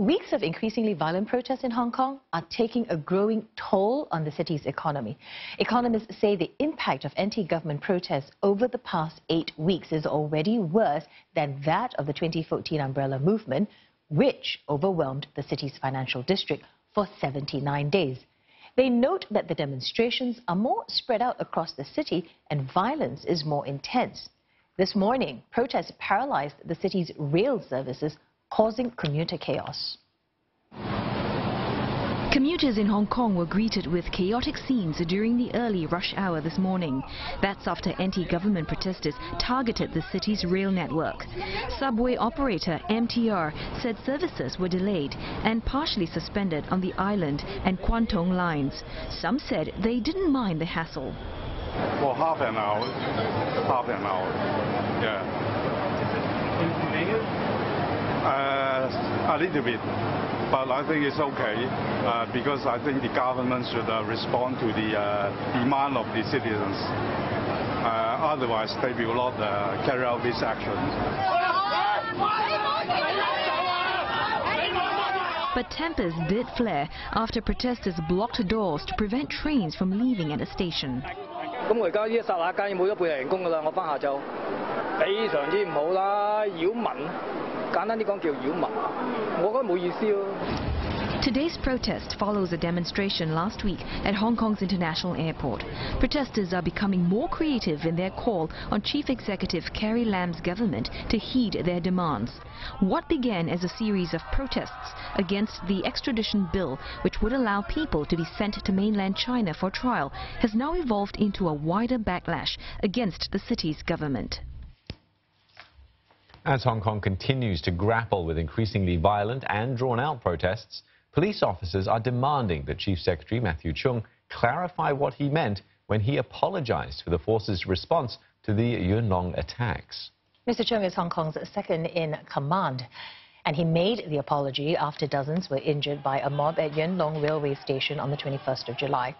Weeks of increasingly violent protests in Hong Kong are taking a growing toll on the city's economy. Economists say the impact of anti-government protests over the past eight weeks is already worse than that of the 2014 umbrella movement, which overwhelmed the city's financial district for 79 days. They note that the demonstrations are more spread out across the city and violence is more intense. This morning, protests paralyzed the city's rail services causing commuter chaos. Commuters in Hong Kong were greeted with chaotic scenes during the early rush hour this morning. That's after anti-government protesters targeted the city's rail network. Subway operator MTR said services were delayed and partially suspended on the Island and Kwun Tong lines. Some said they didn't mind the hassle. For half an hour, half an hour, yeah. Uh, a little bit, but I think it's okay uh, because I think the government should uh, respond to the uh, demand of the citizens. Uh, otherwise, they will not uh, carry out this action. But tempers did flare after protesters blocked doors to prevent trains from leaving at the station. 咁我而家呢一刹那间冇咗半日人工㗎啦，我翻下昼非常之唔好啦，扰民。 Today's protest follows a demonstration last week at Hong Kong's international airport. Protesters are becoming more creative in their call on Chief Executive Carrie Lam's government to heed their demands. What began as a series of protests against the extradition bill, which would allow people to be sent to mainland China for trial, has now evolved into a wider backlash against the city's government. As Hong Kong continues to grapple with increasingly violent and drawn-out protests, police officers are demanding that Chief Secretary Matthew Cheung clarify what he meant when he apologized for the force's response to the Yuen Long attacks. Mr. Cheung is Hong Kong's second in command, and he made the apology after dozens were injured by a mob at Yuen Long railway station on the 21st of July.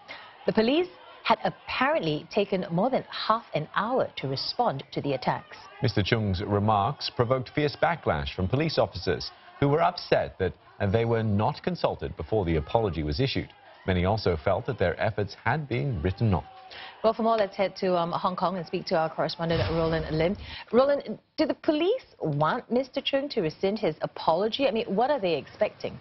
The police had apparently taken more than half an hour to respond to the attacks. Mr. Cheung's remarks provoked fierce backlash from police officers who were upset that they were not consulted before the apology was issued. Many also felt that their efforts had been written off. Well, for more, let's head to um, Hong Kong and speak to our correspondent, Roland Lim. Roland, do the police want Mr. Chung to rescind his apology? I mean, what are they expecting?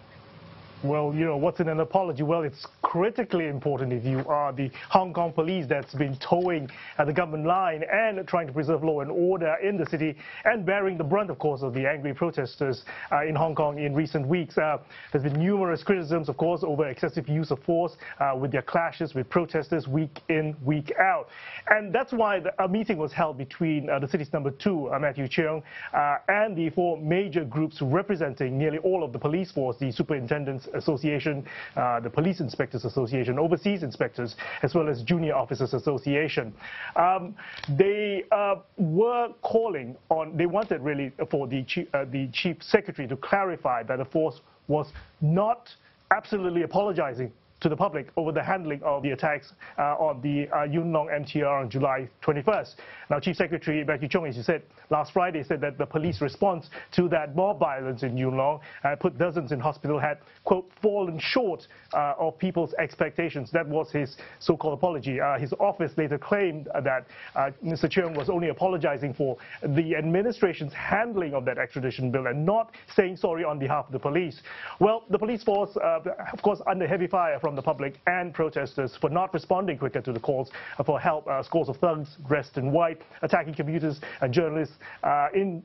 Well, you know, what's in an apology? Well, it's critically important if you are the Hong Kong police that's been towing uh, the government line and trying to preserve law and order in the city and bearing the brunt, of course, of the angry protesters uh, in Hong Kong in recent weeks. Uh, there's been numerous criticisms, of course, over excessive use of force uh, with their clashes with protesters week in, week out. And that's why the, a meeting was held between uh, the city's number two, uh, Matthew Cheung, and the four major groups representing nearly all of the police force, the superintendents Association, uh, the Police Inspectors Association, Overseas Inspectors, as well as Junior Officers Association. Um, they uh, were calling on, they wanted really for the chief, uh, the chief secretary to clarify that the force was not absolutely apologizing to the public over the handling of the attacks uh, on the uh, Long MTR on July 21st. Now, Chief Secretary Matthew Cheung, as you said last Friday, said that the police response to that mob violence in Yuen Long uh, put dozens in hospital had, quote, fallen short uh, of people's expectations. That was his so-called apology. Uh, his office later claimed that uh, Mr. Cheung was only apologizing for the administration's handling of that extradition bill and not saying sorry on behalf of the police. Well, the police force, of course, under heavy fire from from the public and protesters for not responding quicker to the calls for help. Uh, scores of thugs dressed in white attacking commuters and journalists uh, in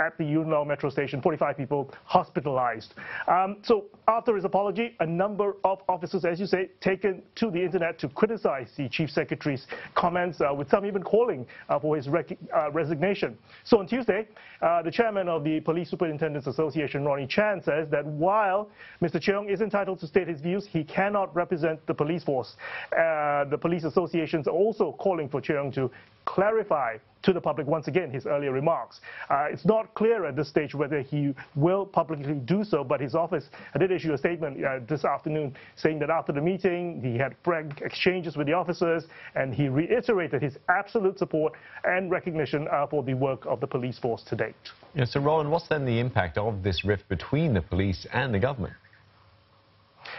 at the Yuen Long metro station. 45 people hospitalized. Um, so after his apology, a number of officers, as you say, taken to the internet to criticize the chief secretary's comments, uh, with some even calling uh, for his uh, resignation. So on Tuesday, uh, the chairman of the Police Superintendents Association, Ronnie Chan, says that while Mr. Cheung is entitled to state his views, he can cannot represent the police force. Uh, the police associations are also calling for Cheung to clarify to the public once again his earlier remarks. Uh, it's not clear at this stage whether he will publicly do so, but his office did issue a statement uh, this afternoon saying that after the meeting he had frank exchanges with the officers and he reiterated his absolute support and recognition uh, for the work of the police force to date. Yeah, so Roland, what's then the impact of this rift between the police and the government?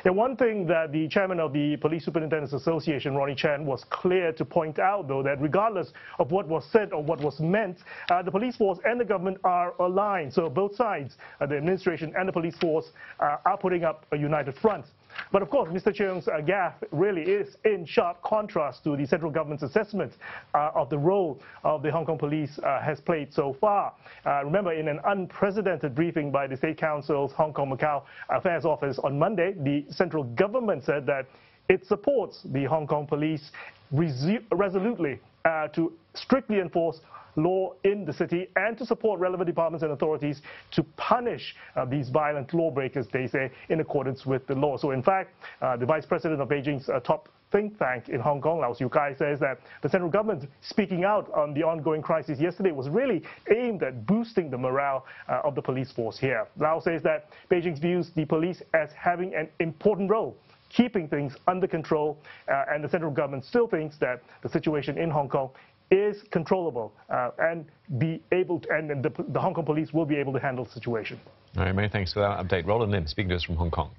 And one thing that the chairman of the Police Superintendents Association, Ronnie Chan, was clear to point out, though, that regardless of what was said or what was meant, uh, the police force and the government are aligned. So both sides, uh, the administration and the police force, uh, are putting up a united front. But of course, Mr. Cheung's uh, gaffe really is in sharp contrast to the central government's assessment uh, of the role of the Hong Kong police uh, has played so far. Uh, remember, in an unprecedented briefing by the State Council's Hong Kong Macau Affairs Office on Monday, the central government said that it supports the Hong Kong police resolutely uh, to strictly enforce law in the city and to support relevant departments and authorities to punish uh, these violent lawbreakers, they say, in accordance with the law. So in fact, uh, the vice president of Beijing's uh, top think tank in Hong Kong, Lau Siu Kai, says that the central government speaking out on the ongoing crisis yesterday was really aimed at boosting the morale uh, of the police force here. Lau says that Beijing views the police as having an important role keeping things under control, uh, and the central government still thinks that the situation in Hong Kong is controllable uh, and be able to, and the, the Hong Kong police will be able to handle the situation. All right, many thanks for that update. Roland Lim speaking to us from Hong Kong.